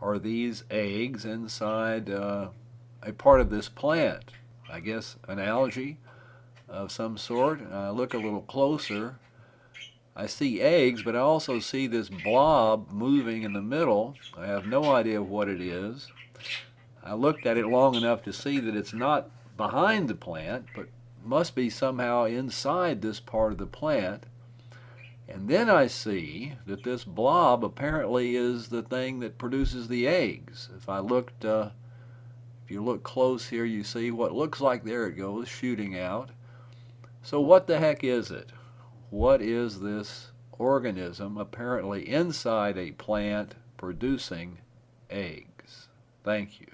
are these eggs inside uh, a part of this plant? I guess an algae of some sort. I look a little closer. I see eggs, but I also see this blob moving in the middle. I have no idea what it is. I looked at it long enough to see that it's not behind the plant, but must be somehow inside this part of the plant. And then I see that this blob apparently is the thing that produces the eggs. If I looked, uh, if you look close here, you see what looks like, there it goes, shooting out. So what the heck is it? What is this organism apparently inside a plant producing eggs? Thank you.